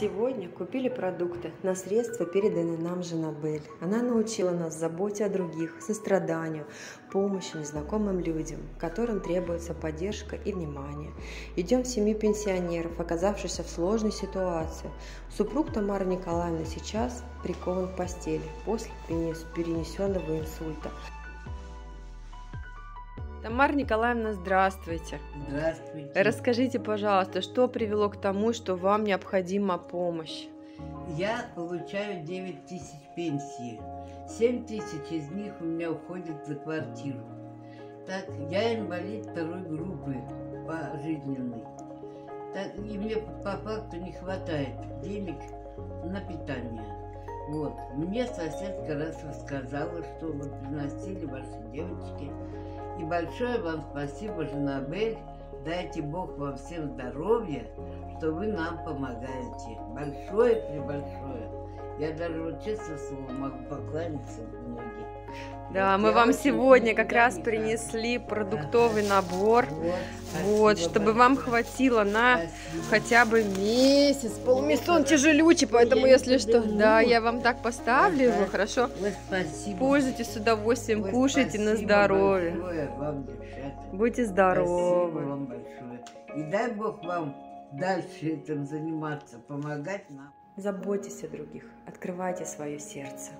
Сегодня купили продукты на средства, переданные нам Женабель. Она научила нас заботе о других, состраданию, помощи незнакомым людям, которым требуется поддержка и внимание. Идем в семью пенсионеров, оказавшихся в сложной ситуации. Супруг Тамары Николаевны сейчас прикован к постели после перенесенного инсульта. Тамара Николаевна, здравствуйте. Здравствуйте. Расскажите, пожалуйста, что привело к тому, что вам необходима помощь? Я получаю 9 тысяч пенсии. 7 тысяч из них у меня уходит за квартиру. Так, я инвалид второй группы пожизненной. Так, и мне по факту не хватает денег на питание. Вот. Мне соседка раз рассказала, что вы приносили ваши девочки и большое вам спасибо, Жанабель. Дайте Бог вам всем здоровья, что вы нам помогаете. Большое-пребольшое. Я даже вот слово могу покланяться в ноги. Да, мы вам сегодня как раз принесли продуктовый набор, вот, чтобы вам хватило на хотя бы месяц, полмесяца. Он тяжелючий, поэтому если что, да, я вам так поставлю его, хорошо? Пользуйтесь с удовольствием, кушайте на здоровье. Будьте здоровы. И дай Бог вам дальше этим заниматься, помогать нам. Заботьтесь о других, открывайте свое сердце.